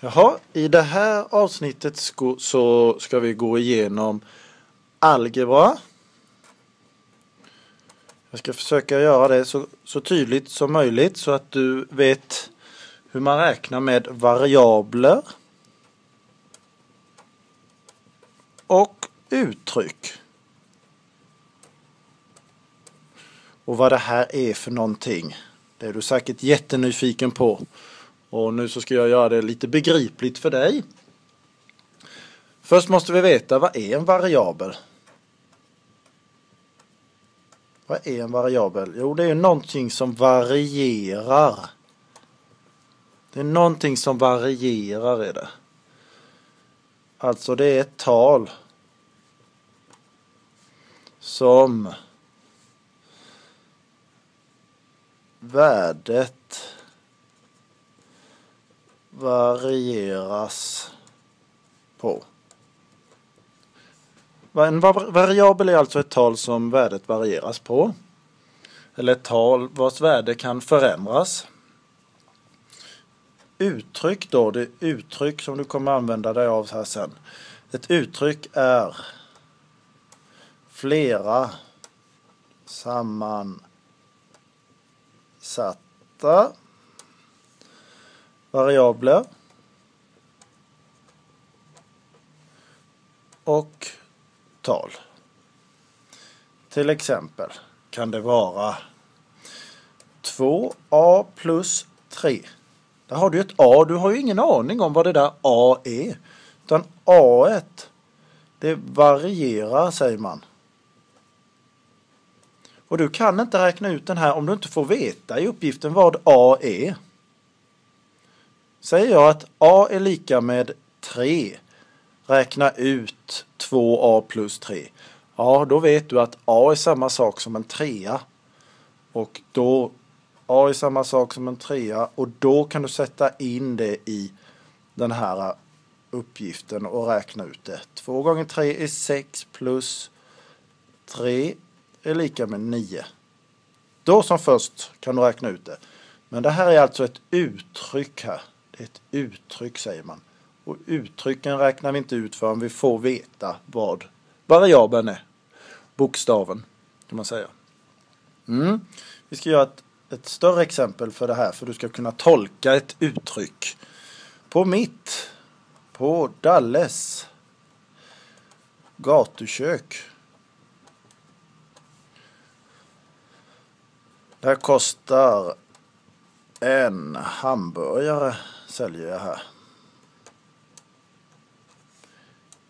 Jaha, i det här avsnittet sko- så ska vi gå igenom algebra. Jag ska försöka göra det så, så tydligt som möjligt så att du vet hur man räknar med variabler och uttryck. Och vad det här är för någonting. Det är du säkert jättenyfiken på. Och nu så ska jag göra det lite begripligt för dig. Först måste vi veta vad är en variabel? Vad är en variabel? Jo, det är någonting som varierar. Det är någonting som varierar är det. Alltså det är ett tal som värdet varieras på. En variabel är alltså ett tal som värdet varieras på. Eller ett tal vars värde kan förändras. Uttryck då, det uttryck som du kommer använda dig av här sen. Ett uttryck är flera sammansatta variabler och tal. Till exempel kan det vara 2a plus 3. Där har du ett a. Du har ju ingen aning om vad det där a är. Utan a det varierar säger man. Och du kan inte räkna ut den här om du inte får veta i uppgiften vad a är. Säger jag att a är lika med 3. Räkna ut 2a plus 3. Ja, då vet du att a är samma sak som en trea. Och då a är samma sak som en trea och då kan du sätta in det i den här uppgiften och räkna ut det. 2 gånger 3 är 6 plus 3 är lika med 9. Då som först kan du räkna ut det. Men det här är alltså ett uttryck här. Det är ett uttryck säger man. Och uttrycken räknar vi inte ut förrän vi får veta vad variabeln är. Bokstaven kan man säga. Mm. Vi ska göra ett, ett större exempel för det här för du ska kunna tolka ett uttryck. På mitt, på Dalles gatukök. Det kostar en hamburgare säljer jag här.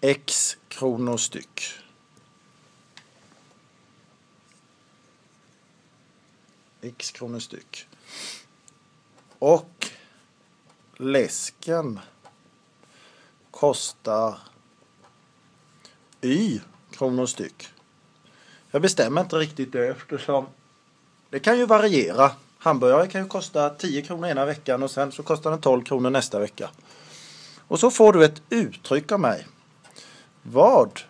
X kronor styck. X kronor styck. Och läsken kostar Y kronor styck. Jag bestämmer inte riktigt det eftersom det kan ju variera Hamburgare kan ju kosta 10 kronor ena veckan och sen så kostar den 12 kronor nästa vecka. Och så får du ett uttryck av mig. Vad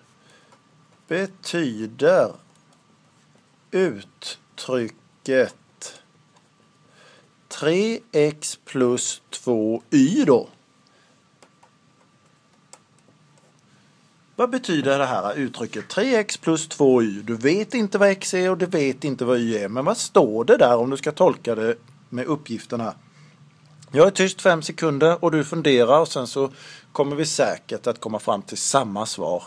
betyder uttrycket 3x plus 2y då? Vad betyder det här uttrycket 3x plus 2y? Du vet inte vad x är och du vet inte vad y är. Men vad står det där om du ska tolka det med uppgifterna? Jag är tyst fem sekunder och du funderar och sen så kommer vi säkert att komma fram till samma svar.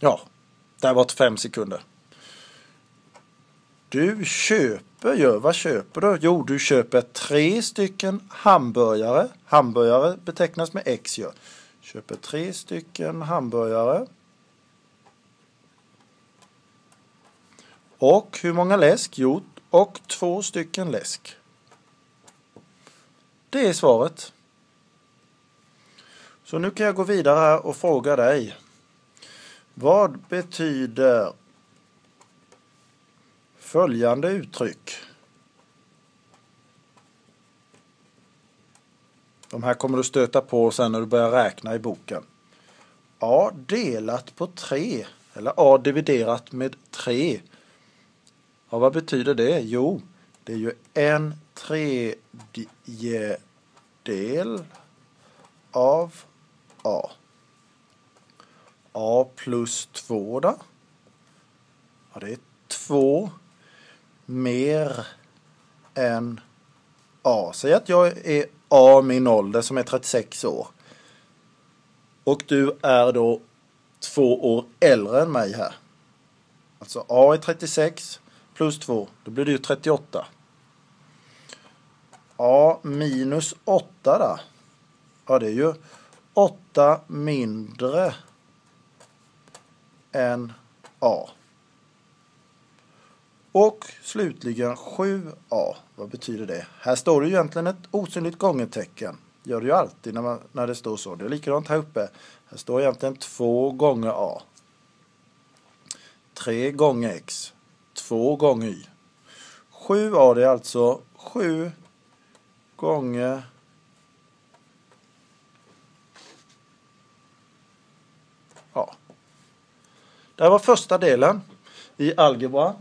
Ja, där var fem sekunder. Du köper, ju, vad köper du? Jo, du köper tre stycken hamburgare. Hamburgare betecknas med X. Gör. Köper tre stycken hamburgare. Och hur många läsk? Jo, och två stycken läsk. Det är svaret. Så nu kan jag gå vidare och fråga dig. Vad betyder följande uttryck? De här kommer du stöta på sen när du börjar räkna i boken. A delat på 3 eller A dividerat med 3. Ja, vad betyder det? Jo, det är ju en tredjedel av A. A plus 2 då? Ja, det är 2 mer än A. Säg att jag är A min ålder som är 36 år. Och du är då två år äldre än mig här. Alltså A är 36 plus 2, då blir det ju 38. A minus 8 då. Ja, det är ju 8 mindre än A. Och slutligen 7A. Vad betyder det? Här står det ju egentligen ett osynligt gångertecken. Gör det ju alltid när, man, när det står så. Det är likadant här uppe. Här står egentligen 2 gånger A. 3 gånger X. 2 gånger Y. 7A det är alltså 7 gånger a. Det här var första delen i algebra.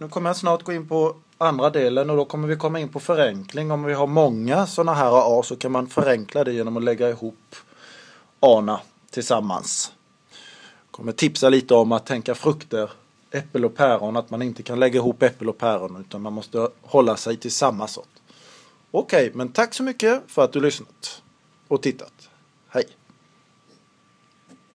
Nu kommer jag snart gå in på andra delen och då kommer vi komma in på förenkling. Om vi har många sådana här A så kan man förenkla det genom att lägga ihop A tillsammans. Jag kommer tipsa lite om att tänka frukter, äppel och päron, att man inte kan lägga ihop äppel och päron utan man måste hålla sig till samma sort. Okej, men tack så mycket för att du lyssnat och tittat.